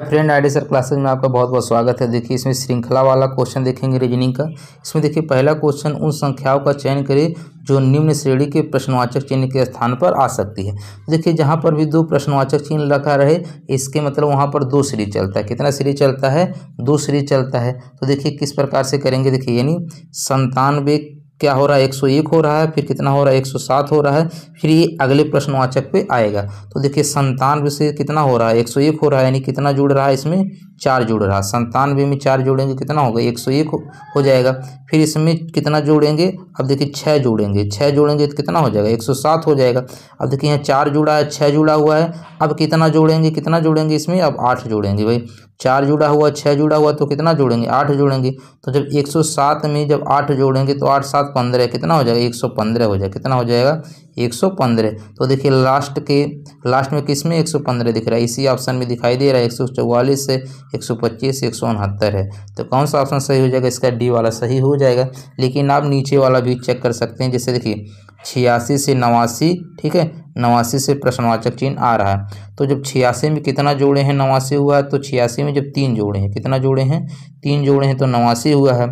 Friend I sir classes में आपका बहुत बहुत स्वागत है। देखिए, इसमें श्रृंखला वाला क्वेश्चन देखेंगे रीजनिंग का। इसमें देखिए, पहला क्वेश्चन उन संख्याओं का चयन करें जो निम्न श्रेणी के प्रश्नवाचक चिन्ह के स्थान पर आ सकती है। देखिए, जहाँ पर भी दो प्रश्नवाचक चिन्ह रखा रहे, इसके मतलब वहाँ पर दो सीरीज़ चलता है। कितना सीरीज़ चलता है? दो सीरीज़ चलता है। तो देखिए, किस प्रकार से करेंगे? देखिए, यानी संतानवे क्या हो रहा है? एक सौ एक हो रहा है, फिर कितना हो रहा है? एक सौ सात हो रहा है, फिर ये अगले प्रश्नवाचक पे आएगा। तो देखिए, संतान से कितना हो रहा है? एक सौ एक हो रहा है, यानी कितना जुड़ रहा है इसमें? चार जुड़ रहा, संतानवे में चार जोड़ेंगे, कितना होगा? एक सौ एक हो जाएगा। फिर इसमें कितना जोड़ेंगे? अब देखिए छः जोड़ेंगे। छः जोड़ेंगे तो कितना हो जाएगा? एक सौ सात हो जाएगा। अब देखिए, यहाँ चार जुड़ा है छः जुड़ा हुआ है। अब कितना जोड़ेंगे? कितना जोड़ेंगे इसमें? अब आठ जोड़ेंगे भाई। चार जुड़ा हुआ छः जुड़ा हुआ तो कितना जोड़ेंगे? आठ जोड़ेंगे। तो जब एक सौ सात में जब आठ जोड़ेंगे तो आठ, सात, पंद्रह, कितना हो जाएगा? एक सौ पंद्रह हो जाएगा। कितना हो जाएगा? एक सौ पंद्रह। तो देखिए लास्ट के लास्ट में किसमें एक सौ पंद्रह दिख रहा है? इसी ऑप्शन में दिखाई दे रहा है, एक सौ चौवालीस से एक सौ पच्चीस, एक सौ उनहत्तर है। तो कौन सा ऑप्शन सही हो जाएगा? इसका डी वाला सही हो जाएगा। लेकिन आप नीचे वाला भी चेक कर सकते हैं। जैसे देखिए, छियासी से नवासी, ठीक है? नवासी से प्रश्नवाचक चिन्ह आ रहा है। तो जब छियासी में कितना जोड़े हैं? नवासी हुआ है तो छियासी में जब तीन जोड़े हैं, कितना जोड़े हैं? तीन जोड़े हैं तो नवासी हुआ है।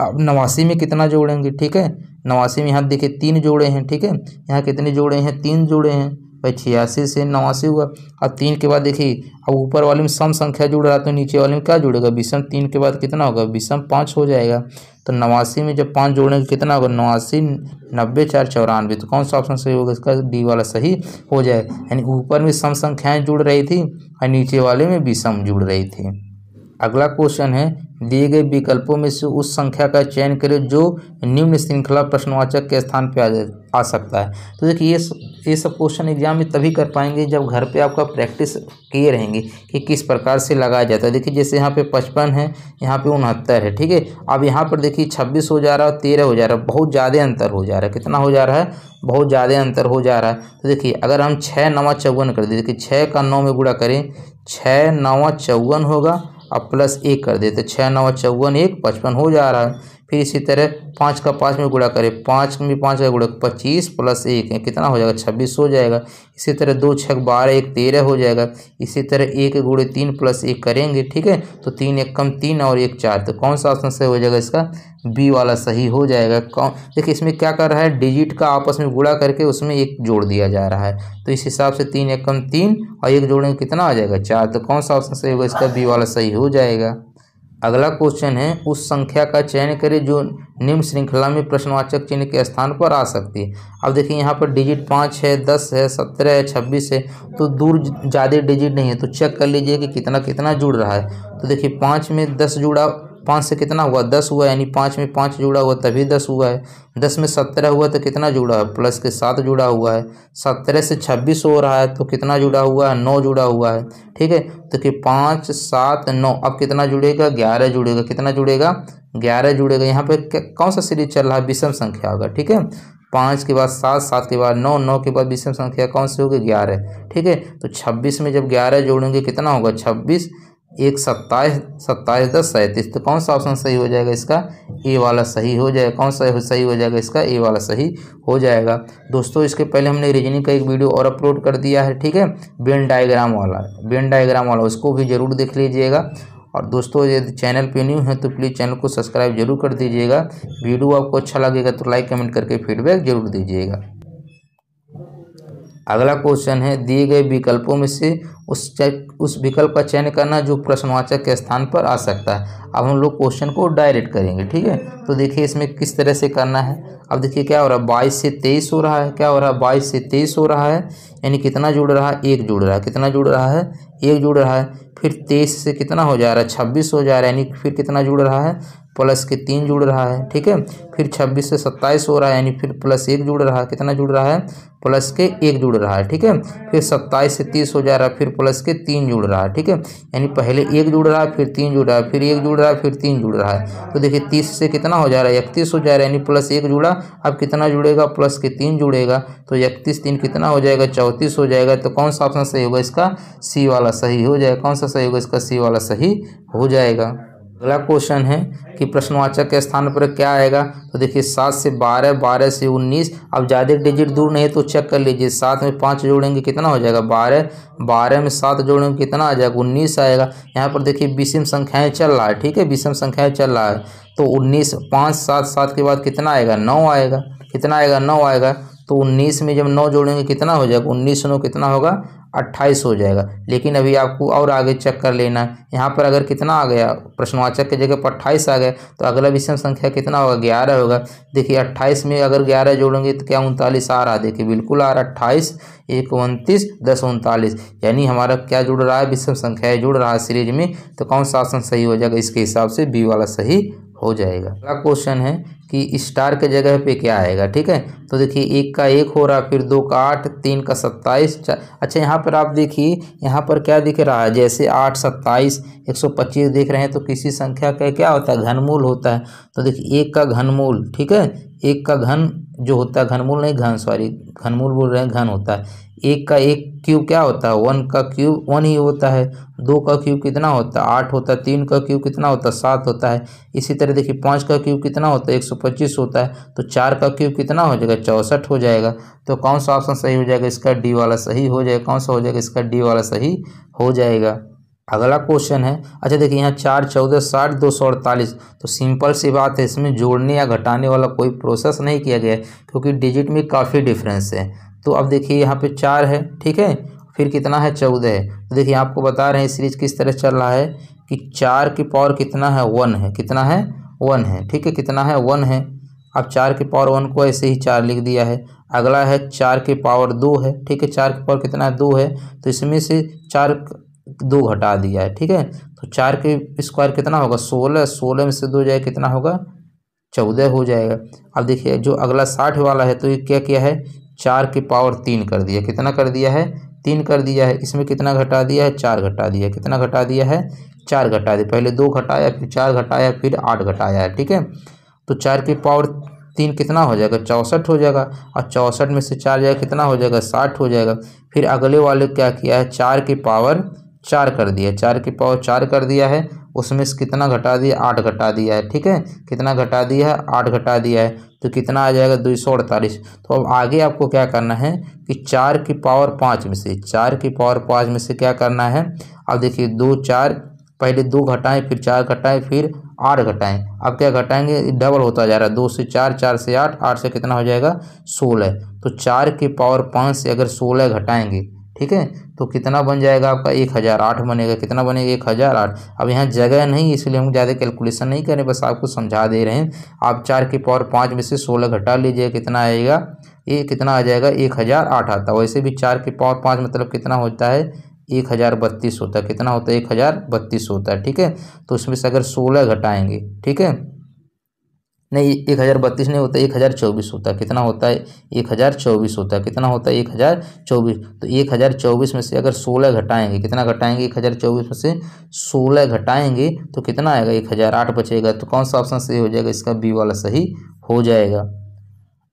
अब नवासी में कितना जोड़ेंगे? ठीक है? नवासी में यहाँ देखिए तीन जोड़े हैं, ठीक है? यहाँ कितने जोड़े हैं? तीन जोड़े हैं। भाई, छियासी से नवासी हुआ। अब तीन के बाद देखिए, अब ऊपर वाले में सम संख्या जुड़ रहा है तो नीचे वाले में क्या जुड़ेगा? विषम तीन के बाद कितना होगा? विषम पाँच हो जाएगा। तो नवासी में जब पाँच जोड़ेंगे कितना होगा? नवासी, नब्बे, चार, चौरानवे। तो कौन सा ऑप्शन सही होगा? इसका डी वाला सही हो जाए। यानी ऊपर में सम संख्याएँ जुड़ रही थी और नीचे वाले में विषम जुड़ रही थी। अगला क्वेश्चन है दिए गए विकल्पों में से उस संख्या का चयन करें जो निम्न श्रृंखला प्रश्नवाचक के स्थान पर आ, आ सकता है। तो देखिए ये ये सब क्वेश्चन एग्ज़ाम में तभी कर पाएँगे जब घर पे आपका प्रैक्टिस किए रहेंगे कि किस प्रकार से लगाया जाता है। देखिए जैसे यहाँ पे पचपन है यहाँ पे उनहत्तर है ठीक है? अब यहाँ पर देखिए छब्बीस हो जा रहा है तेरह हो जा रहा है बहुत ज़्यादा अंतर हो जा रहा है। कितना हो जा रहा है? बहुत ज़्यादा अंतर हो जा रहा है। तो देखिए अगर हम छः नवा चौवन कर दें देखिए छः का नौ में गुड़ा करें छः नवा चौवन होगा अब प्लस एक कर देते छः नौ चौवन एक पचपन हो जा रहा है। फिर इसी तरह पाँच का पाँच में गुड़ा करें, पाँच में पाँच का गुड़ा पच्चीस प्लस एक है कितना हो जाएगा? छब्बीस हो जाएगा। इसी तरह दो छः बारह एक तेरह हो जाएगा। इसी तरह एक गुड़े तीन प्लस एक करेंगे, ठीक है? तो तीन एक कम तीन और एक चार तो कौन सा ऑप्शन सही हो जाएगा इसका? बी वाला सही हो जाएगा। कौन? देखिए, इसमें क्या कर रहा है? डिजिट का आपस में गुड़ा करके उसमें एक जोड़ दिया जा रहा है। तो इस हिसाब से तीन एक कम तीन और एक जोड़ेंगे, कितना आ जाएगा? चार तो कौन सा ऑप्शन सही होगा? इसका बी वाला सही हो जाएगा। अगला क्वेश्चन है, उस संख्या का चयन करें जो निम्न श्रृंखला में प्रश्नवाचक चिन्ह के स्थान पर आ सकती है। अब देखिए, यहाँ पर डिजिट पाँच है, दस है, सत्रह है, छब्बीस है तो दूर ज़्यादा डिजिट नहीं है तो चेक कर लीजिए कि कितना कितना जुड़ रहा है। तो देखिए, पाँच में दस जुड़ा पाँच से कितना हुआ? दस हुआ, यानी पाँच में पाँच जुड़ा हुआ, तभी दस हुआ है। दस में सत्रह हुआ तो कितना जुड़ा है? प्लस के सात जुड़ा हुआ है। सत्रह से छब्बीस हो रहा है तो कितना जुड़ा हुआ है? नौ जुड़ा हुआ है। ठीक है? तो कि पाँच, सात, नौ, अब कितना जुड़ेगा? ग्यारह जुड़ेगा। कितना जुड़ेगा? ग्यारह जुड़ेगा। यहाँ पे कौन सा सीरीज़ चल रहा है? विषम संख्या होगा। ठीक है? पाँच के बाद सात सात के बाद नौ नौ के बाद विषम संख्या कौन सी होगी? ग्यारह। ठीक है? तो छब्बीस में जब ग्यारह जोड़ेंगे, कितना होगा? छब्बीस। एक सत्ताईस सत्ताईस दस, सैंतीस तो कौन सा ऑप्शन सही हो जाएगा इसका? ए वाला सही हो जाएगा। कौन सा सही हो जाएगा इसका? ए वाला सही हो जाएगा। दोस्तों, इसके पहले हमने रीजनिंग का एक वीडियो और अपलोड कर दिया है, ठीक है? बेन डायग्राम वाला बेन डायग्राम वाला, उसको भी ज़रूर देख लीजिएगा। और दोस्तों, यदि चैनल पे न्यू है तो प्लीज़ चैनल को सब्सक्राइब ज़रूर कर दीजिएगा। वीडियो आपको अच्छा लगेगा तो लाइक कमेंट करके फीडबैक ज़रूर दीजिएगा। अगला क्वेश्चन है, दिए गए विकल्पों में से उस उस विकल्प का चयन करना जो प्रश्नवाचक के स्थान पर आ सकता है। अब हम लोग क्वेश्चन को डायरेक्ट करेंगे, ठीक है? तो देखिए इसमें किस तरह से करना है। अब देखिए क्या हो रहा है, बाईस से तेईस हो रहा है। क्या हो रहा है, बाईस से तेईस हो रहा है? यानी कितना जुड़ रहा है? एक जुड़ रहा है। कितना जुड़ रहा है? एक जुड़ रहा है। फिर तेईस से कितना हो जा रहा है? छब्बीस हो जा रहा है। यानी फिर कितना जुड़ रहा है? प्लस के तीन जुड़ रहा है, ठीक है? फिर छब्बीस से सत्ताईस हो रहा है, यानी फिर प्लस एक जुड़ रहा है। कितना जुड़ रहा है? प्लस के एक जुड़ रहा है, ठीक है? फिर सत्ताईस से तीस हो जा रहा है, फिर प्लस के तीन जुड़ रहा है, ठीक है? यानी पहले एक जुड़ रहा है, फिर तीन जुड़ रहा है, फिर एक जुड़ रहा है, फिर तीन जुड़ रहा है। तो देखिए, तीस से कितना हो जा रहा है? इकतीस हो जा रहा है, यानी प्लस एक जुड़ा। अब कितना जुड़ेगा? प्लस के तीन जुड़ेगा। तो इकतीस तीन कितना हो जाएगा? चौंतीस हो जाएगा। तो कौन सा ऑप्शन सही होगा इसका? सी वाला सही हो जाएगा। कौन सा सही होगा इसका? सी वाला सही हो जाएगा। अगला क्वेश्चन है कि प्रश्नवाचक के स्थान पर क्या आएगा? तो देखिए, सात से बारह बारह से उन्नीस। अब ज़्यादा डिजिट दूर नहीं है तो चेक कर लीजिए। सात में पाँच जोड़ेंगे, कितना हो जाएगा? बारह। बारह में सात जोड़ेंगे, कितना आ जाएगा? उन्नीस आएगा। यहाँ पर देखिए, विषम संख्याएँ चल रहा है, ठीक है? विषम संख्याएँ चल रहा है। तो उन्नीस, पाँच, सात सात के बाद कितना आएगा? नौ आएगा। कितना आएगा? नौ आएगा। तो उन्नीस में जब नौ जोड़ेंगे, कितना हो जाएगा? उन्नीस नौ कितना होगा? अट्ठाईस हो जाएगा। लेकिन अभी आपको और आगे चेक कर लेना है। यहाँ पर अगर कितना आ गया, प्रश्नवाचक की जगह पर अट्ठाईस आ गया तो अगला विषम संख्या कितना होगा? ग्यारह होगा। देखिए, अट्ठाईस में अगर ग्यारह जोड़ेंगे तो क्या उनतालीस आ रहा है? देखिए, बिल्कुल आ रहा है। अट्ठाईस, एक उनतीस, दस उनतालीस। यानी हमारा क्या जुड़ रहा है? विषम संख्या जुड़ रहा है सीरीज़ में। तो कौन सा ऑप्शन सही हो जाएगा? इसके हिसाब से बी वाला सही हो जाएगा। अगला क्वेश्चन है कि स्टार के जगह पे क्या आएगा, ठीक है? तो देखिए, एक का एक हो रहा, फिर दो का आठ, तीन का सत्ताईस अच्छा यहाँ पर आप देखिए, यहाँ पर क्या दिख रहा है? जैसे आठ, सत्ताईस, एक सौ पच्चीस देख रहे हैं तो किसी संख्या का क्या होता है? घनमूल होता है। तो देखिए, एक का घनमूल, ठीक है? एक का घन जो होता है, घनमूल नहीं, घन सॉरी घनमूल बोल रहे हैं, घन होता है। एक का एक क्यूब क्या होता है? वन का क्यूब वन ही होता है। दो का क्यूब कितना होता है? आठ होता है। तीन का क्यूब कितना होता है? सात होता है। इसी तरह देखिए, पाँच का क्यूब कितना होता है? एक सौ पच्चीस होता है। तो चार का क्यूब कितना हो जाएगा? चौंसठ हो जाएगा। तो कौन सा ऑप्शन सही हो जाएगा? इसका डी वाला सही हो जाएगा। कौन सा हो जाएगा? इसका डी वाला सही हो जाएगा। अगला क्वेश्चन है। अच्छा देखिए, यहाँ चार, चौदह, साठ, दो सौ अड़तालीस। तो सिंपल सी बात है, इसमें जोड़ने या घटाने वाला कोई प्रोसेस नहीं किया गया क्योंकि डिजिट में काफ़ी डिफरेंस है। तो अब देखिए, यहाँ पे चार है, ठीक है? फिर कितना है? चौदह है। तो देखिए, आपको बता रहे हैं सीरीज़ किस तरह चल रहा है कि चार की पावर कितना है? वन है। कितना है? वन है, ठीक है? कितना है? वन है। अब चार के पावर वन को ऐसे ही चार लिख दिया है। अगला है, चार के पावर दो है, ठीक है? चार के पावर कितना है? दो है। तो इसमें से चार दो घटा दिया है, ठीक है? तो चार के स्क्वायर कितना होगा? सोलह। सोलह में से दो जाए कितना होगा? चौदह हो जाएगा। अब देखिए, जो अगला साठ वाला है तो ये क्या किया है? चार की पावर तीन कर दिया। कितना कर दिया है? तीन कर दिया है। इसमें कितना घटा दिया है? चार घटा दिया कितना घटा दिया है? चार घटा दिया। पहले दो घटाया, फिर चार घटाया, फिर आठ घटाया है ठीक है? तो चार की पावर तीन कितना हो जाएगा? चौंसठ हो जाएगा। और चौंसठ में से चार जाएगा कितना हो जाएगा? साठ हो जाएगा। फिर अगले वाले क्या किया है? चार की पावर चार कर दिया चार की पावर चार कर दिया है, उसमें से कितना घटा दिया? आठ घटा दिया है, ठीक है? कितना घटा दिया है? आठ घटा दिया है। तो कितना आ जाएगा? दो सौ अड़तालीस। तो अब आगे आपको क्या करना है कि चार की पावर पाँच में से, चार की पावर पाँच में से क्या करना है? अब देखिए, दो चार, पहले दो घटाएँ, फिर चार घटाएँ, फिर आठ घटाएँ। अब क्या घटाएँगे? डबल होता जा रहा है। दो से चार चार से आठ आठ से कितना हो जाएगा? सोलह। तो चार की पावर पाँच से अगर सोलह घटाएँगे ठीक है? तो कितना बन जाएगा आपका? एक हज़ार आठ बनेगा। कितना बनेगा? एक हज़ार आठ। अब यहाँ जगह नहीं, इसलिए हम ज़्यादा कैलकुलेशन नहीं करें, बस आपको समझा दे रहे हैं। आप चार के पावर पाँच में से सोलह घटा लीजिए, कितना आएगा? ये कितना आ जाएगा? एक हज़ार आठ आता वैसे भी चार की पावर पाँच मतलब कितना होता है? एक हज़ार बत्तीस होता है। कितना होता है? एक हज़ार बत्तीस होता है। ठीक है? तो उसमें से अगर सोलह घटाएँगे, ठीक है? नहीं, एक हज़ार बत्तीस नहीं होता, एक हज़ार चौबीस होता। कितना होता है? एक हज़ार चौबीस होता। कितना होता है? एक हज़ार चौबीस। तो एक हज़ार चौबीस में से अगर सोलह घटाएँगे, कितना घटाएँगे? एक हज़ार चौबीस में से सोलह घटाएँगे तो कितना आएगा? एक हज़ार आठ बचेगा। तो कौन सा ऑप्शन सही हो जाएगा? इसका बी वाला सही हो जाएगा।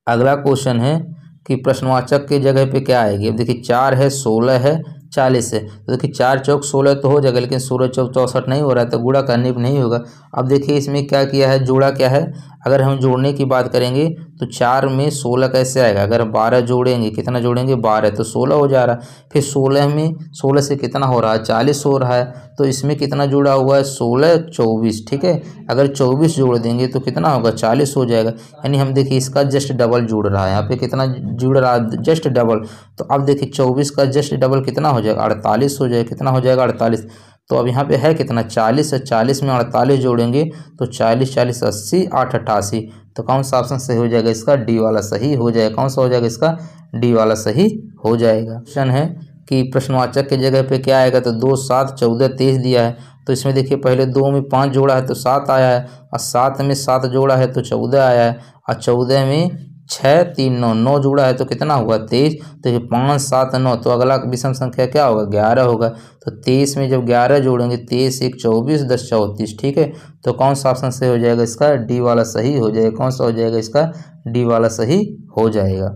अगला क्वेश्चन है कि प्रश्नवाचक के जगह पे क्या आएगी? अब देखिए, चार है, सोलह है, चालीस है। तो देखिए, चार चौक सोलह तो हो जाएगा, लेकिन सोलह चौक चौंसठ नहीं हो रहा है तो गुड़ा करने पर नहीं होगा। अब देखिए, इसमें क्या किया है? जोड़ा क्या है? अगर हम जोड़ने की बात करेंगे तो चार में सोलह कैसे आएगा? अगर बारह जोड़ेंगे, कितना जोड़ेंगे? बारह तो सोलह हो जा रहा है। फिर सोलह में, सोलह से कितना हो रहा है? चालीस हो रहा है। तो इसमें कितना जुड़ा हुआ है? सोलह, चौबीस, ठीक है? अगर चौबीस जोड़ देंगे तो कितना होगा? चालीस हो जाएगा। यानी हम देखिए, इसका जस्ट डबल जुड़ रहा है। यहाँ पे कितना जुड़ रहा है? Just double. तो अब देखिए, चौबीस का जस्ट डबल कितना हो जाएगा? अड़तालीस हो जाएगा। कितना हो जाएगा? अड़तालीस। तो अब यहाँ पे है कितना? चालीस है। चालीस में अड़तालीस जोड़ेंगे तो चालीस चालीस, अस्सी, आठ अट्ठासी तो कौन सा ऑप्शन सही हो जाएगा इसका? डी वाला सही हो जाएगा। कौन सा हो जाएगा इसका? डी वाला सही हो जाएगा। क्वेश्चन है कि प्रश्नवाचक के जगह पे क्या आएगा? तो दो, सात, चौदह, तेईस दिया है। तो इसमें देखिए, पहले दो में पाँच जोड़ा है तो सात आया है और सात में सात जोड़ा है तो चौदह आया है और चौदह में छः तीन नौ नौ जुड़ा है तो कितना हुआ? तेईस। तो ये पाँच, सात, नौ तो अगला विषम संख्या क्या होगा? ग्यारह होगा। तो तेईस में जब ग्यारह जोड़ेंगे, तेईस, एक, चौबीस, दस, चौंतीस, ठीक है? तो कौन सा ऑप्शन सही हो जाएगा इसका? डी वाला सही हो जाएगा। कौन सा हो जाएगा इसका? डी वाला सही हो जाएगा।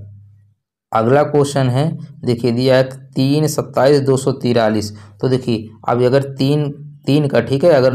अगला क्वेश्चन है, देखिए दिया है तीन, सत्ताईस, दो सौ तिरालीस। तो देखिए अब अगर तीन तीन का, ठीक है? अगर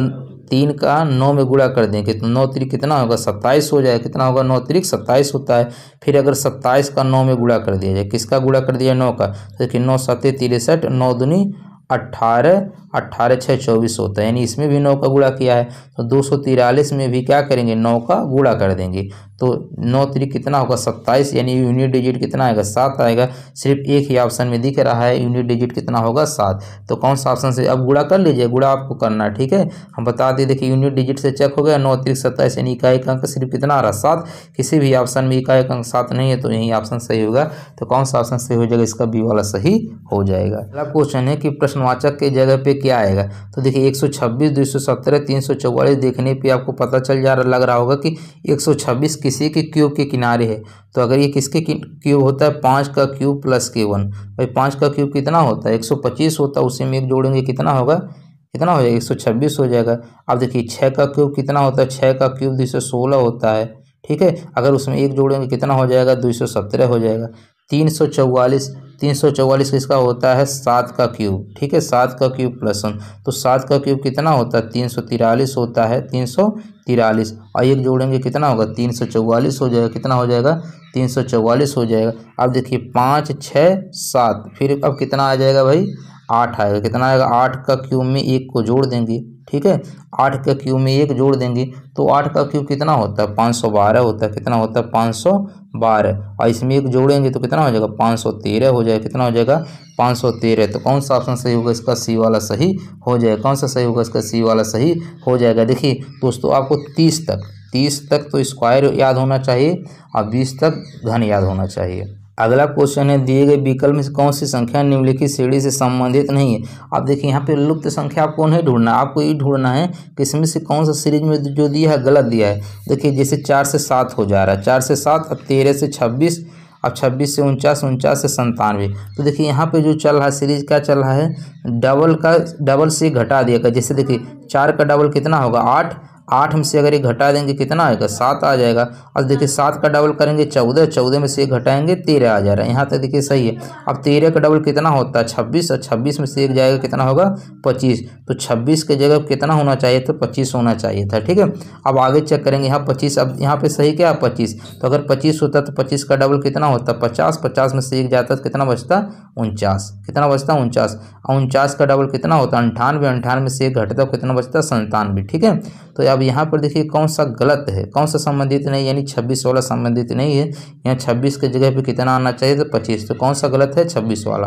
तीन का नौ में गुड़ा कर देंगे तो नौ त्रिक कितना होगा सत्ताईस हो जाए, कितना होगा नौ त्रिक सत्ताईस होता है। फिर अगर सत्ताईस का नौ में गुड़ा कर दिया जाए, किसका गुड़ा कर दिया नौ का? तो देखिए नौ सत्य तिरसठ, नौ दुनी अट्ठारह अट्ठारह छः चौबीस होता है। यानी इसमें भी नौ का गुड़ा किया है तो दो सौ तिरालीस में भी क्या करेंगे? नौ का गुड़ा कर देंगे। तो नौ त्रिक कितना होगा? सत्ताईस, यानी यूनिट डिजिट कितना आएगा? सात आएगा। सिर्फ़ एक ही ऑप्शन में दिख रहा है, यूनिट डिजिट कितना होगा? सात। तो कौन सा ऑप्शन से? अब गुड़ा कर लीजिए गुड़ा आपको करना है, ठीक है? हम बता दें देखिए, यूनिट डिजिट से चेक हो गया, नौ त्रिक सत्ताईस, यानी इकाई अंक सिर्फ़ कितना आ रहा है? सात। किसी भी ऑप्शन में इकाई अंक सात नहीं है तो यही ऑप्शन सही होगा। तो कौन सा ऑप्शन सही हो जाएगा? इसका बी वाला सही हो जाएगा। अगला क्वेश्चन है कि प्रश्नवाचक के जगह पे क्या आएगा? तो देखिए, एक सौ छब्बीस, दो सौ सत्रह, तीन सौ चौवालीस देखने पे आपको पता चल जा रहा, लग रहा होगा कि एक सौ छब्बीस किसी के क्यूब के किनारे है तो अगर ये किसके क्यूब होता है? पाँच का क्यूब प्लस के वन। भाई, पाँच का क्यूब कितना होता है? एक सौ पच्चीस होता है, उसी में एक जोड़ेंगे, कितना होगा? कितना हो जाएगा? एक सौ छब्बीस हो जाएगा। अब देखिए छः का क्यूब कितना होता है? छः का क्यूब, दो सौ सोलह होता है, ठीक है? अगर उसमें एक जोड़ेंगे, कितना हो जाएगा? दो सौ सत्रह हो जाएगा। तीन सौ चौवालीस, तीन सौ चौवालीस किसका होता है? सात का क्यूब। ठीक है, सात का क्यूब प्लस वन। तो सात का क्यूब कितना होता है? तीन सौ तिरालीस होता है, तीन सौ तिरालीस। और एक जोड़ेंगे, कितना होगा? तीन सौ चौवालीस हो जाएगा। कितना हो जाएगा? तीन सौ चौवालीस हो जाएगा। अब देखिए, पाँच, छः, सात। फिर अब कितना आ जाएगा भाई? आठ आएगा। कितना आएगा? आठ का क्यूब में एक को जोड़ देंगे, ठीक है? आठ का क्यूब में एक जोड़ देंगे तो आठ का क्यूब कितना होता है? पाँच सौ बारह होता है। कितना होता है? पाँच सौ बारह। और इसमें एक जोड़ेंगे तो कितना हो जाएगा? पाँच सौ तेरह हो जाएगा। कितना हो जाएगा? पाँच सौ तेरह। तो कौन सा ऑप्शन सही होगा? इसका सी वाला सही हो जाएगा। कौन सा सही होगा? इसका सी वाला सही हो जाएगा। देखिए दोस्तों, आपको तीस तक तीस तक तो स्क्वायर याद होना चाहिए, और बीस तक घन याद होना चाहिए। अगला क्वेश्चन है, दिए गए विकल्प में कौन सी संख्या निम्नलिखित श्रेणी से संबंधित नहीं है? अब देखिए, यहाँ पे लुप्त संख्या आपको नहीं ढूंढना। आपको ये ढूंढना है कि इसमें से कौन सा सीरीज़ में जो दिया है, गलत दिया है। देखिए, जैसे चार से सात हो जा रहा है। चार से सात, अब तेरह से छब्बीस, अब छब्बीस से उनचास उनचास से संतानवे। तो देखिए, यहाँ पे जो चल रहा है सीरीज़ क्या चल रहा है? डबल का डबल से घटा दिया गया। जैसे देखिए, चार का डबल कितना होगा? आठ आठ में से अगर ये घटा देंगे, कितना आएगा? सात आ जाएगा। और देखिए, सात का डबल करेंगे, चौदह चौदह में से घटाएँगे, तेरह आ जा रहा है। यहाँ तक देखिए सही है। अब तेरह का डबल कितना होता है? छब्बीस, और छब्बीस में से एक जाएगा, कितना होगा? पच्चीस। तो छब्बीस के जगह कितना होना चाहिए तो पच्चीस होना चाहिए था, ठीक है? अब आगे चेक करेंगे, यहाँ पच्चीस, अब यहाँ पे सही क्या? है पच्चीस। तो अगर पच्चीस होता तो पच्चीस का डबल कितना होता? पचास। पचास में से एक जाता तो कितना बचता? उनचास। कितना बचता? उनचास। और उनचास का डबल कितना होता? है अंठानवे अंठानवे से एक घटता कितना बचता? है संतानवे, ठीक है? तो अब यहाँ पर देखिए कौन सा गलत है, कौन सा संबंधित नहीं, यानी छब्बीस वाला संबंधित नहीं है, यहाँ छब्बीस के जगह पे कितना आना चाहिए तो पच्चीस। तो कौन सा गलत है? छब्बीस वाला।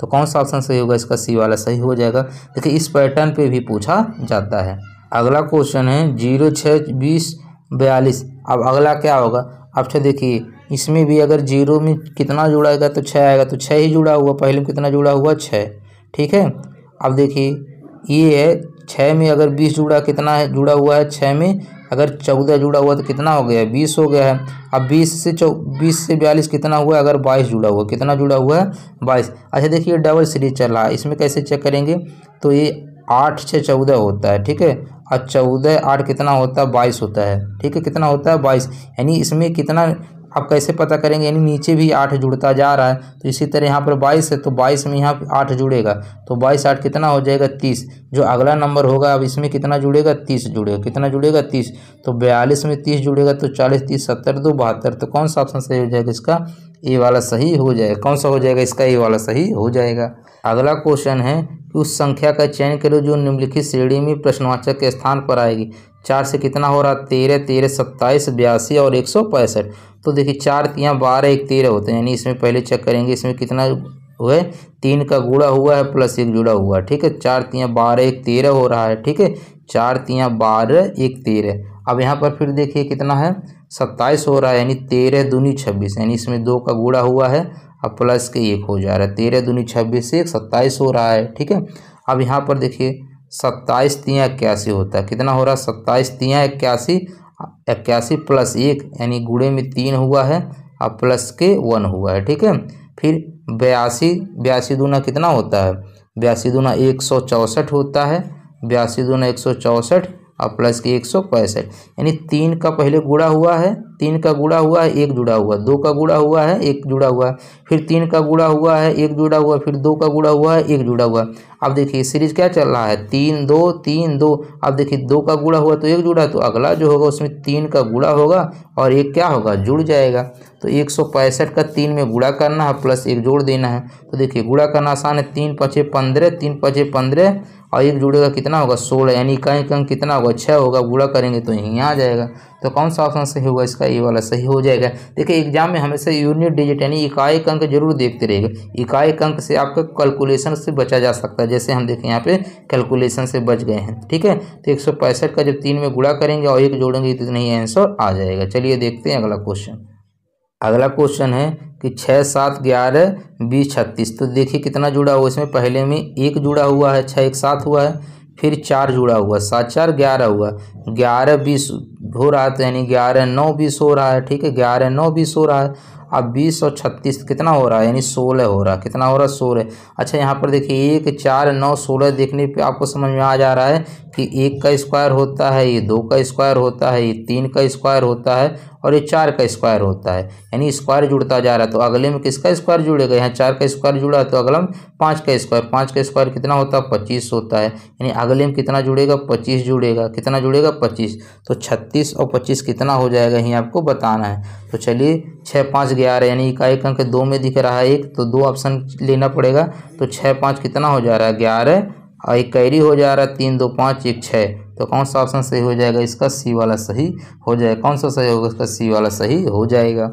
तो कौन सा ऑप्शन सही होगा? इसका सी वाला सही हो जाएगा। देखिए, इस पैटर्न पर भी पूछा जाता है। अगला क्वेश्चन है, ज़ीरो छः बीस, बयालीस। अब अगला क्या होगा? अच्छा देखिए, इसमें भी अगर ज़ीरो में कितना जुड़ाएगा तो छः आएगा। तो छः ही जुड़ा हुआ, पहले में कितना जुड़ा हुआ? छः ठीक है? अब देखिए, ये है छः में अगर बीस जुड़ा कितना है, जुड़ा हुआ है छः में, अगर चौदह जुड़ा हुआ तो कितना हो गया बीस हो गया है। अब बीस से चौ, बीस से बयालीस कितना हुआ है? अगर बाईस जुड़ा हुआ कितना जुड़ा हुआ है? बाईस। अच्छा देखिए, डबल सीरीज़ चल रहा है। इसमें कैसे चेक करेंगे? तो ये आठ छः चौदह होता है, ठीक है? और चौदह आठ कितना होता है? बाईस होता है, ठीक है? कितना होता है? बाईस। यानी इसमें कितना आप कैसे पता करेंगे? यानी नीचे भी आठ जुड़ता जा रहा है। तो इसी तरह यहाँ पर बाईस है तो बाईस में यहाँ आठ जुड़ेगा। तो बाईस आठ कितना हो जाएगा? तीस। जो अगला नंबर होगा, अब इसमें कितना जुड़ेगा? तीस जुड़ेगा। कितना जुड़ेगा? तीस। तो बयालीस में तीस जुड़ेगा तो चालीस, तीस, सत्तर, दो, बहत्तर। तो कौन सा ऑप्शन सही हो जाएगा इसका? ए वाला सही हो जाएगा। कौन सा हो जाएगा? इसका ए वाला सही हो जाएगा। अगला क्वेश्चन है कि उस संख्या का चयन करो जो निम्नलिखित श्रेणी में प्रश्नवाचक के स्थान पर आएगी। चार से कितना हो रहा? है तेरह तेरह, सत्ताईस, बयासी और एक सौ पैंसठ। तो देखिए, चार यहाँ बारह एक तेरह होते हैं, यानी इसमें पहले चेक करेंगे, इसमें कितना हुआ है तीन का गुड़ा हुआ है प्लस एक जुड़ा हुआ है, ठीक है? चार तियाँ बारह एक तेरह हो रहा है, ठीक है? चार तियाँ बारह एक तेरह। अब यहाँ पर फिर देखिए कितना है? सत्ताईस हो रहा है, यानी तेरह दूनी छब्बीस, यानी इसमें दो का गुड़ा हुआ है, अब प्लस के एक हो जा रहा है। तेरह दूनी छब्बीस से एक सत्ताईस हो रहा है, ठीक है? अब यहाँ पर देखिए सत्ताईस तिया इक्यासी होता है। कितना हो रहा है? सत्ताईस तिया इक्यासी इक्यासी प्लस एक, यानी गुड़े में तीन हुआ है और प्लस के वन हुआ है, ठीक है? फिर बयासी बयासी दूना कितना होता है? बयासी दूना एक सौ चौंसठ होता है, बयासी दूना एक सौ चौंसठ और प्लस के एक सौ पैंसठ, यानी तीन का पहले गुड़ा हुआ है, तीन का गुड़ा हुआ है, एक जुड़ा हुआ, दो का गुड़ा हुआ है, एक जुड़ा हुआ है फिर तीन का गुड़ा हुआ है, एक जुड़ा हुआ, फिर दो का गुड़ा हुआ है, एक जुड़ा हुआ। अब देखिए सीरीज़ क्या चल रहा है? तीन दो तीन दो। अब देखिए, दो का गुड़ा हुआ तो एक जुड़ा तो अगला जो होगा उसमें तीन का गुड़ा होगा और एक क्या होगा? जुड़ जाएगा। तो एक सौ पैंसठ का तीन में गुड़ा करना है, प्लस एक जोड़ देना है। तो देखिए गुड़ा करना आसान है, तीन पचे पंद्रह, तीन पचे पंद्रह और एक जुड़ेगा कितना होगा? सोलह, यानी इकाई अंक कितना होगा? छः होगा गुड़ा करेंगे तो यहीं आ जाएगा। तो कौन सा ऑप्शन सही होगा? इसका ये वाला सही हो जाएगा। देखिए एग्ज़ाम में हमेशा यूनिट डिजिट यानी इकाई अंक ज़रूर देखते रहेगा इकाई अंक से आपका कैलकुलेशन से बचा जा सकता है। जैसे हम देखें, यहाँ पे कैलकुलेशन से बच गए हैं, ठीक है? तो एक सौ पैंसठ का जब तीन में गुड़ा करेंगे और एक जोड़ेंगे तो नहीं आंसर आ जाएगा। चलिए देखते हैं अगला क्वेश्चन अगला क्वेश्चन है कि छः सात, ग्यारह, बीस, छत्तीस। तो देखिए कितना जुड़ा हुआ इसमें। पहले में एक जुड़ा हुआ है छः एक साथ हुआ है, फिर चार जुड़ा हुआ सात, चार, ग्यारह हुआ ग्यारह, बीस हो रहा है तो यानी ग्यारह, नौ, बीस हो रहा है, ठीक है? ग्यारह, नौ, बीस हो रहा है। अब बीस और छत्तीस कितना हो रहा है? यानी सोलह हो रहा है। कितना हो रहा है? सोलह। अच्छा यहाँ पर देखिए, एक, चार, नौ, सोलह देखने पे आपको समझ में आ जा रहा है कि एक का स्क्वायर होता है, ये दो का स्क्वायर होता है, ये तीन का स्क्वायर होता है और ये चार का स्क्वायर होता है। यानी स्क्वायर जुड़ता जा रहा है तो अगले में किसका स्क्वायर जुड़ेगा? यहाँ चार का स्क्वायर जुड़ा तो अगला में पाँच का स्क्वायर पाँच का स्क्वायर कितना होता है? पच्चीस होता है। यानी अगले में कितना जुड़ेगा? पच्चीस जुड़ेगा। कितना जुड़ेगा? पच्चीस। तो छत्तीस और पच्चीस कितना हो जाएगा? यहीं आपको बताना है। तो चलिए, छः पाँच ग्यारह। यानी इकाई अंक दो में दिख रहा है एक तो दो ऑप्शन लेना पड़ेगा। तो छः पाँच कितना हो जा रहा है? ग्यारह। और एक कैरी हो जा रहा है, तीन, दो, पाँच, एक, छः। तो कौन सा ऑप्शन सही हो जाएगा? इसका सी वाला सही हो जाएगा। कौन सा सही होगा? इसका सी वाला सही हो जाएगा।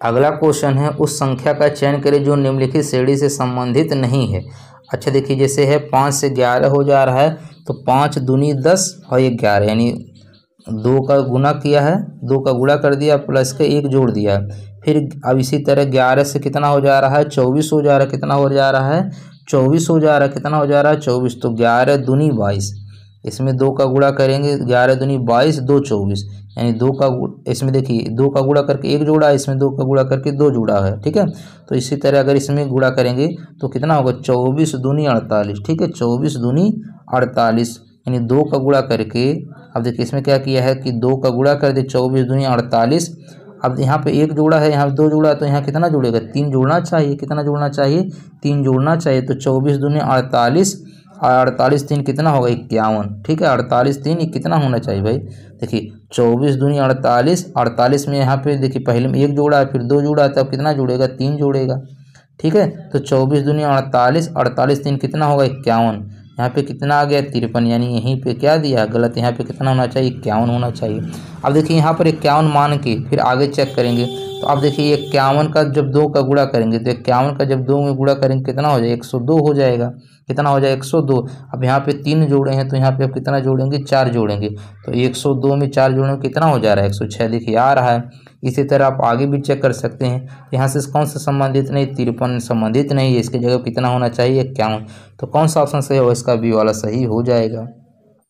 अगला क्वेश्चन है, उस संख्या का चयन करें जो निम्नलिखित श्रेणी से संबंधित नहीं है। अच्छा देखिए, जैसे है, पाँच से ग्यारह हो जा रहा है तो पाँच दूनी दस और एक ग्यारह, यानी दो का गुना किया है, दो का गुणा कर दिया, प्लस के एक जोड़ दिया। फिर अब इसी तरह ग्यारह से कितना हो जा रहा है? चौबीस हो जा रहा है, कितना हो जा रहा है? चौबीस हो जा रहा है, कितना हो जा रहा है? चौबीस। तो ग्यारह दूनी बाईस। इसमें दो का गुड़ा करेंगे, ग्यारह दूनी बाईस, दो चौबीस। यानी दो का इसमें देखिए, दो का गुड़ा करके एक जोड़ा है, इसमें दो का गुड़ा करके दो जुड़ा है, ठीक है? तो इसी तरह अगर इसमें गुड़ा करेंगे तो कितना होगा? चौबीस दूनी अड़तालीस, ठीक है? चौबीस दूनी अड़तालीस। यानी दो का गुड़ा करके, अब देखिए इसमें क्या किया है कि दो का गुड़ा कर दे, चौबीस दूनी अड़तालीस। अब यहाँ पे एक जोड़ा है, यहाँ दो जोड़ा है तो यहाँ कितना जुड़ेगा? तीन जोड़ना चाहिए, कितना जोड़ना चाहिए? तीन जोड़ना चाहिए तो चौबीस दूनी अड़तालीस और अड़तालीस तीन कितना होगा? इक्यावन। ठीक है, अड़तालीस तीन कितना होना चाहिए भाई? देखिए, चौबीस दूनी अड़तालीस अड़तालीस में यहाँ पे देखिए, पहले में एक जोड़ा है, फिर दो जोड़ा है तब कितना जुड़ेगा? तीन जोड़ेगा। ठीक है तो चौबीस दूनी अड़तालीस अड़तालीस तीन कितना होगा? इक्यावन। यहाँ पे कितना आ गया? तिरपन, यानी यहीं पे क्या दिया? गलत, यहाँ पे कितना होना चाहिए? इक्यावन होना चाहिए। अब देखिए, यहाँ पर इक्यावन मान के फिर आगे चेक करेंगे। तो अब देखिए इक्यावन का जब दो का गुड़ा करेंगे तो इक्यावन का जब दो में गुड़ा करेंगे, कितना हो जाएगा? एक सौ दो हो जाएगा। कितना हो जाएगा? दो। अब यहाँ पे तीन जोड़े हैं तो यहाँ पे अब कितना जोड़ेंगे? चार जोड़ेंगे। तो एक सौ दो में चार जोड़ेंगे कितना हो जा रहा है? एक सौ छः देखिए, आ रहा है। इसी तरह आप आगे भी चेक कर सकते हैं। यहाँ से कौन सा संबंधित नहीं, तिरपन संबंधित नहीं है, इसके जगह कितना होना चाहिए इक्यावन तो कौन सा ऑप्शन सही होगा इसका बी वाला सही हो जाएगा।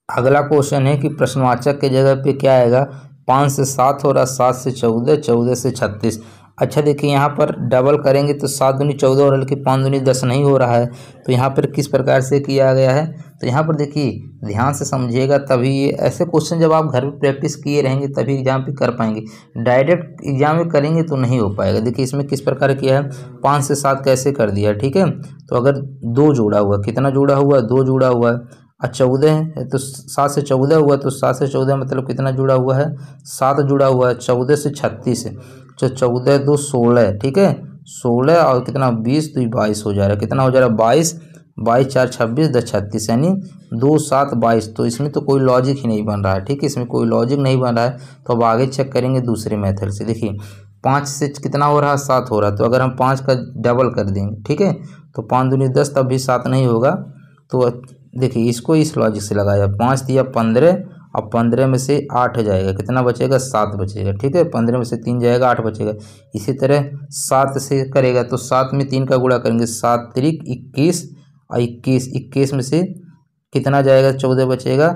अगला क्वेश्चन है कि प्रश्नवाचक के जगह पे क्या आएगा? पाँच से सात हो रहा सात से चौदह चौदह से छत्तीस। अच्छा देखिए, यहाँ पर डबल करेंगे तो सात दूनी चौदह और हल्के पाँच दूनी दस नहीं हो रहा है। तो यहाँ पर किस प्रकार से किया गया है? तो यहाँ पर देखिए, ध्यान से समझिएगा, तभी ऐसे क्वेश्चन जब आप घर में प्रैक्टिस किए रहेंगे, तभी एग्ज़ाम पे कर पाएँगे। डायरेक्ट एग्ज़ाम में करेंगे तो नहीं हो पाएगा। देखिए, इसमें किस प्रकार किया है? पाँच से सात कैसे कर दिया, ठीक है? तो अगर दो जोड़ा हुआ, कितना जोड़ा हुआ? दो जोड़ा हुआ है। और चौदह है तो सात से चौदह हुआ तो सात से चौदह मतलब कितना जुड़ा हुआ है? सात जुड़ा हुआ है, चौदह से छत्तीस तो चौदह दो सोलह ठीक है? सोलह और कितना? बीस तो बाईस हो जा रहा है। कितना हो जा रहा है? बाईस। बाईस, चार, छब्बीस, दस, छत्तीस, यानी दो, सात, बाईस। तो इसमें तो कोई लॉजिक ही नहीं बन रहा है, ठीक है? इसमें कोई लॉजिक नहीं बन रहा है तो अब आगे चेक करेंगे दूसरे मेथड से। देखिए, पाँच से कितना हो रहा है? सात हो रहा है। तो अगर हम पाँच का डबल कर देंगे, ठीक है? तो पाँच दूनी दस, तब भी सात नहीं होगा। तो देखिए, इसको इस लॉजिक से लगाया, पाँच दिया पंद्रह, अब पंद्रह में से आठ जाएगा। कितना बचेगा? सात बचेगा, ठीक है? पंद्रह में से तीन जाएगा, आठ बचेगा। इसी तरह सात से करेगा तो सात में तीन का गुड़ा करेंगे, सात तिरिक इक्कीस, और इक्कीस इक्कीस में से कितना जाएगा? चौदह बचेगा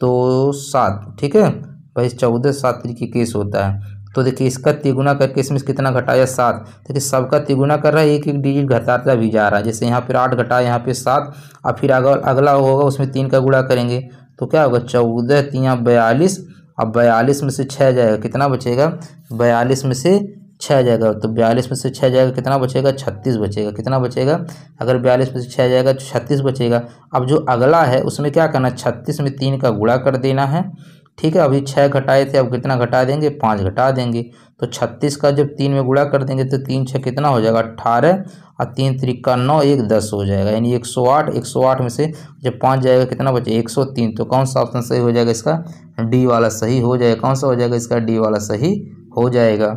तो सात, ठीक है? भाई, चौदह, सात तिरिक इक्कीस होता है। तो देखिए, इसका तिगुना करके इसमें कितना घटाया? सात। देखिए, सबका तिगुना कर रहा है, एक एक डिजिट घटाता भी जा रहा है। जैसे यहाँ पर आठ घटा यहाँ पे सात। और फिर अगला अगला होगा, उसमें तीन का गुणा करेंगे। तो क्या होगा? चौदह, तीन बयालीस। अब बयालीस में से छः जाएगा, कितना बचेगा? बयालीस में से छः जाएगा। तो बयालीस में से छः जाएगा, कितना बचेगा? छत्तीस बचेगा। कितना बचेगा? अगर बयालीस में से छः जाएगा तो छत्तीस बचेगा। अब जो अगला है, उसमें क्या करना छत्तीस में तीन का गुणा कर देना है। ठीक है, अभी छः घटाए थे, अब कितना घटा देंगे? पाँच घटा देंगे। तो छत्तीस का जब तीन में गुड़ा कर देंगे तो तीन छः कितना हो जाएगा? अट्ठारह और तीन तरीका नौ, एक दस हो जाएगा। यानी एक सौ आठ, एक सौ आठ में से जब पाँच जाएगा, कितना बचे? एक सौ तीन। तो कौन सा ऑप्शन सही हो जाएगा इसका? डी वाला सही हो जाएगा। कौन सा हो जाएगा इसका? डी वाला सही हो जाएगा।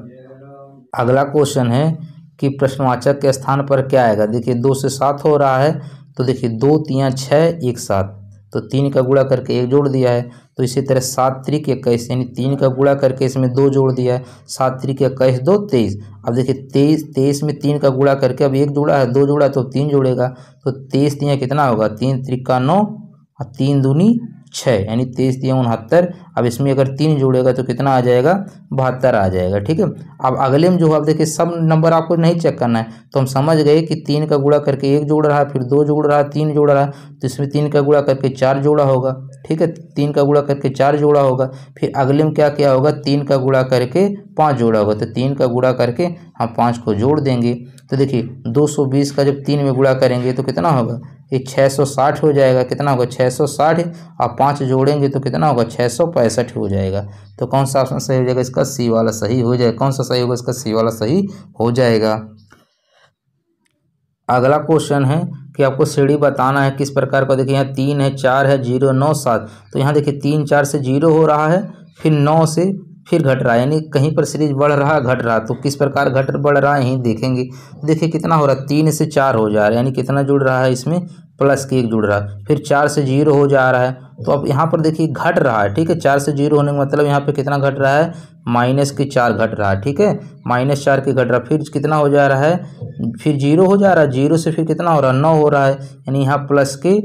अगला क्वेश्चन है कि प्रश्नवाचक के स्थान पर क्या आएगा? देखिए, दो से सात हो रहा है तो देखिए, दो, तीन छः एक, सात। तो तीन का गुड़ा करके एक जोड़ दिया है। तो इसी तरह सात त्रिक इक्कीस यानी तीन का गुणा करके इसमें दो जोड़ दिया है। सात त्रिक इक्कीस दो, तेईस। अब देखिए, तेईस तेईस में तीन का गुणा करके अब एक जोड़ा है, दो जोड़ा तो तीन जोड़ेगा। तो तेईस तीन कितना होगा? तीन त्रिक का नौ, और तीन दूनी छः, यानी तेईस दिया उनहत्तर। अब इसमें अगर तीन जोड़ेगा तो कितना आ जाएगा? बहत्तर आ जाएगा, ठीक है? अब अगले में जो आप देखिए, सब नंबर आपको नहीं चेक करना है। तो हम समझ गए कि तीन का गुड़ा करके एक जोड़ रहा फिर दो जोड़ रहा तीन जोड़ रहा तो इसमें तीन का गुड़ा करके चार जोड़ा होगा, ठीक है? तीन का गुड़ा करके चार जोड़ा होगा, फिर अगले में क्या क्या होगा? तीन का गुड़ा करके पाँच जोड़ा होगा तो तीन का गुड़ा करके हम पाँच को जोड़ देंगे। तो देखिए, दो सौ बीस का जब तीन में गुड़ा करेंगे तो कितना होगा? ये छः सौ साठ हो जाएगा, कितना होगा? छः सौ साठ और पाँच जोड़ेंगे तो कितना होगा? छः सौ पैंसठ हो जाएगा। तो कौन सा ऑप्शन सही हो जाएगा? इसका सी वाला सही हो जाएगा। कौन सा सही होगा? इसका सी वाला सही हो जाएगा। अगला क्वेश्चन है कि आपको सीढ़ी बताना है किस प्रकार का? देखिए, यहाँ तीन है, चार है, ज़ीरो, नौ, सात। तो यहाँ देखिए, तीन, चार से ज़ीरो हो रहा है, फिर नौ से फिर घट रहा है। यानी कहीं पर सीरीज़ बढ़ रहा, घट रहा तो किस प्रकार घट बढ़ रहा है, यहीं देखेंगे। देखिए कितना हो रहा है, तीन से चार हो जा रहा है। यानी कितना जुड़ रहा है इसमें, प्लस के एक जुड़ रहा है। फिर चार से ज़ीरो हो जा रहा है। तो अब यहाँ पर देखिए घट रहा है, ठीक है? चार से ज़ीरो होने का मतलब यहाँ पे कितना घट रहा है? माइनस के चार घट रहा है, ठीक है? माइनस चार के घट रहा फिर कितना हो जा रहा है? फिर ज़ीरो हो जा रहा है। ज़ीरो से फिर कितना हो रहा है? नौ हो रहा है। यानी यहाँ प्लस के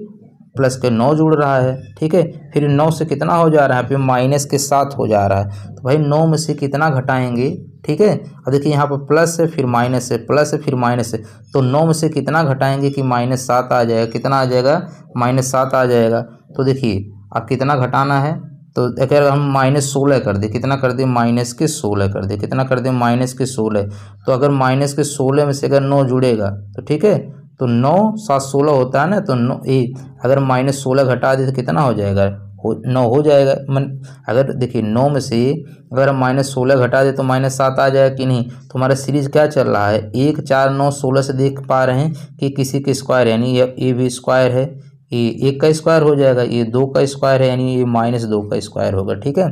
प्लस के नौ जुड़ रहा है, ठीक है? फिर नौ से कितना हो जा रहा है? फिर माइनस के साथ हो जा रहा है। तो भाई नौ में से कितना घटाएँगे, ठीक है? अब देखिए यहाँ पर प्लस है, फिर माइनस है, प्लस है, फिर माइनस है। तो नौ में से कितना घटाएँगे कि माइनस सात आ जाएगा? कितना आ जाएगा? माइनस सात आ जाएगा। तो देखिए, अब कितना घटाना है? तो अगर हम माइनस सोलह कर दें, कितना कर दें? माइनस के सोलह कर दें। कितना कर दें? माइनस के सोलह। तो अगर माइनस के सोलह में से अगर नौ जुड़ेगा तो ठीक है? तो नौ सात सोलह होता है ना तो नौ ए अगर माइनस सोलह घटा दे तो कितना हो जाएगा? हो, नौ हो जाएगा। मन, अगर देखिए नौ में से अगर हम माइनस सोलह घटा दे तो माइनस सात आ जाएगा कि नहीं? तो हमारा सीरीज़ क्या चल रहा है? एक, चार, नौ, सोलह से देख पा रहे हैं कि किसी के स्क्वायर, यानी ये भी स्क्वायर है। ये एक का स्क्वायर हो जाएगा, ये दो का स्क्वायर है, यानी ये माइनस दो का स्क्वायर होगा, ठीक है?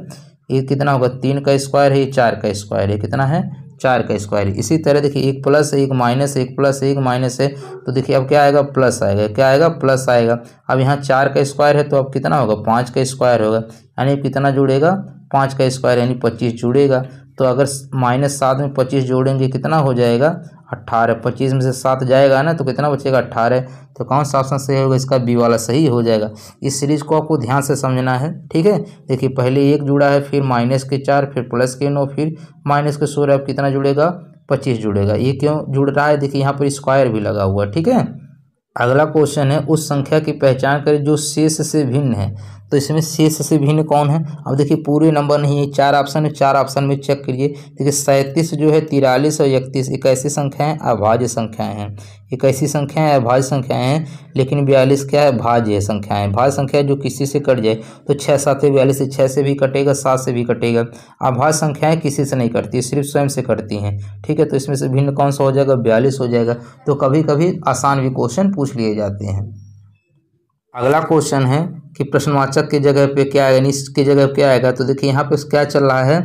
ये कितना होगा? तीन का स्क्वायर है, ये चार का स्क्वायर है कितना है? चार का स्क्वायर। इसी तरह देखिए, एक प्लस, एक माइनस, एक प्लस, एक माइनस है तो देखिए अब क्या आएगा? प्लस आएगा। क्या आएगा? प्लस आएगा। अब यहाँ चार का स्क्वायर है तो अब कितना होगा? पाँच का स्क्वायर होगा। यानी कितना जुड़ेगा? पाँच का स्क्वायर, यानी पच्चीस जुड़ेगा। तो अगर माइनस सात में पच्चीस जोड़ेंगे, कितना हो जाएगा? अट्ठारह, पच्चीस में से सात जाएगा ना तो कितना बचेगा अट्ठारह? तो कौन सा ऑप्शन सही होगा? इसका बी वाला सही हो जाएगा। इस सीरीज़ को आपको ध्यान से समझना है, ठीक है? देखिए, पहले एक जुड़ा है, फिर माइनस के चार, फिर प्लस के नौ, फिर माइनस के सोलह, अब कितना जुड़ेगा? पच्चीस जुड़ेगा। ये क्यों जुड़ रहा है? देखिए, यहाँ पर स्क्वायर भी लगा हुआ, ठीक है? अगला क्वेश्चन है, उस संख्या की पहचान करें जो शेष से भिन्न है। तो इसमें शेष से भिन्न कौन है? अब देखिए, पूरे नंबर नहीं है, चार ऑप्शन है, चार ऑप्शन में चेक करिए। देखिए, सैंतीस जो है, तिरालीस और इकतीस एक ऐसी संख्याएँ? अभाज्य संख्याएँ हैं। एक ऐसी संख्याएँ? अभाज्य संख्याएँ हैं, लेकिन बयालीस क्या है? भाज्य संख्याएँ। भाज्य संख्या जो किसी से कट जाए तो छः सात बयालीस से छः से भी कटेगा, सात से भी कटेगा। अभाज्य संख्याएँ किसी से नहीं कटती, सिर्फ़ स्वयं से कटती हैं। ठीक है तो इसमें से भिन्न कौन सा हो जाएगा? बयालीस हो जाएगा। तो कभी कभी आसान भी क्वेश्चन पूछ लिए जाते हैं। अगला क्वेश्चन है कि प्रश्नवाचक की जगह पे क्या आएगा इसकी जगह पे क्या आएगा? तो देखिए, यहाँ पे क्या चल रहा है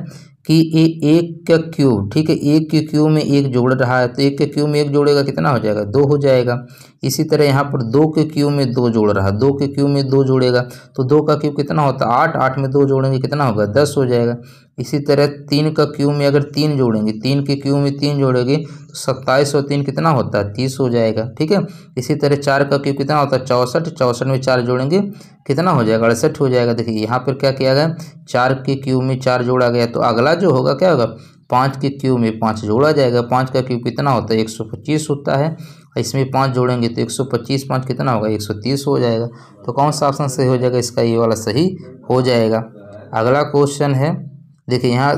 कि ये एक का क्यूब ठीक है? एक के क्यूब में एक जोड़ रहा है तो एक के क्यूब में एक जोड़ेगा, कितना हो जाएगा? दो हो जाएगा। इसी तरह यहाँ पर दो के क्यू में दो जोड़ रहा, दो के क्यू में दो जोड़ेगा तो दो का क्यू कितना होता है? आठ आठ में दो जोड़ेंगे, कितना होगा? दस हो जाएगा। इसी तरह तीन का क्यू में अगर तीन जोड़ेंगे, तीन के क्यू में तीन जोड़ेंगे तो सत्ताईस और तीन कितना होता है? तीस हो जाएगा, ठीक है? इसी तरह चार का क्यू कितना होता है? चौंसठ चौंसठ में चार जोड़ेंगे, कितना हो जाएगा? अड़सठ हो जाएगा। देखिए, यहाँ पर क्या किया गया? चार के क्यू में चार जोड़ा गया तो अगला जो होगा, क्या होगा? पाँच के क्यू में पाँच जोड़ा जाएगा। पाँच का क्यू कितना होता है? एक सौ पच्चीस होता है। इसमें पाँच जोड़ेंगे तो एक सौ पच्चीस पाँच कितना होगा? एक सौ तीस हो जाएगा। तो कौन सा ऑप्शन सही हो जाएगा? इसका ये वाला सही हो जाएगा। अगला क्वेश्चन है, देखिए यहाँ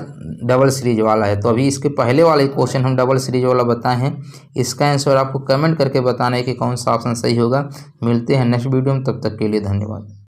डबल सीरीज़ वाला है तो अभी इसके पहले वाले क्वेश्चन हम डबल सीरीज़ वाला बताए हैं। इसका आंसर आपको कमेंट करके बताना है कि कौन सा ऑप्शन सही होगा। मिलते हैं नेक्स्ट वीडियो में, तब तक के लिए धन्यवाद।